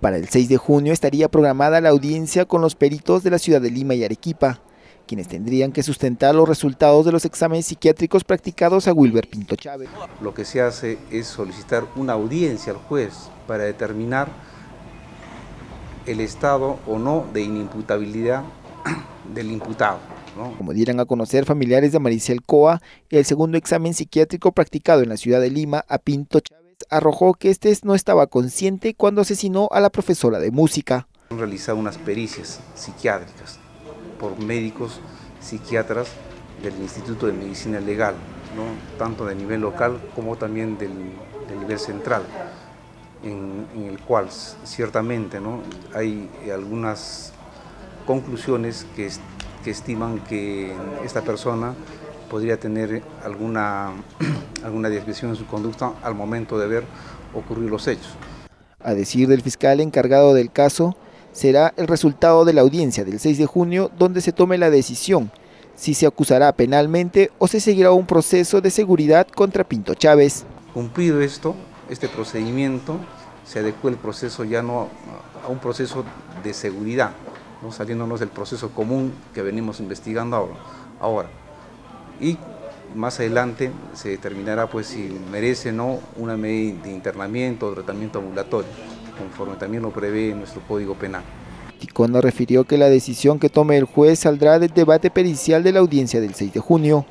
Para el 6 de junio estaría programada la audiencia con los peritos de la ciudad de Lima y Arequipa, quienes tendrían que sustentar los resultados de los exámenes psiquiátricos practicados a Wilber Pinto Chávez. Lo que se hace es solicitar una audiencia al juez para determinar el estado o no de inimputabilidad del imputado. Como dieran a conocer familiares de Maricel Coa, el segundo examen psiquiátrico practicado en la ciudad de Lima a Pinto Chávez arrojó que este no estaba consciente cuando asesinó a la profesora de música. Han realizado unas pericias psiquiátricas por médicos psiquiatras del Instituto de Medicina Legal, ¿no? tanto de nivel local como también del, nivel central, en, el cual ciertamente ¿no? hay algunas conclusiones que, que estiman que esta persona podría tener alguna, alguna desviación en su conducta al momento de ver ocurrir los hechos. A decir del fiscal encargado del caso, será el resultado de la audiencia del 6 de junio donde se tome la decisión si se acusará penalmente o se seguirá un proceso de seguridad contra Pinto Chávez. Cumplido esto, este procedimiento, se adecua el proceso ya no a un proceso de seguridad, ¿no? saliéndonos del proceso común que venimos investigando ahora. ahora y más adelante se determinará pues si merece o no una medida de internamiento o tratamiento ambulatorio, conforme también lo prevé nuestro Código Penal. Ticonda refirió que la decisión que tome el juez saldrá del debate pericial de la audiencia del 6 de junio.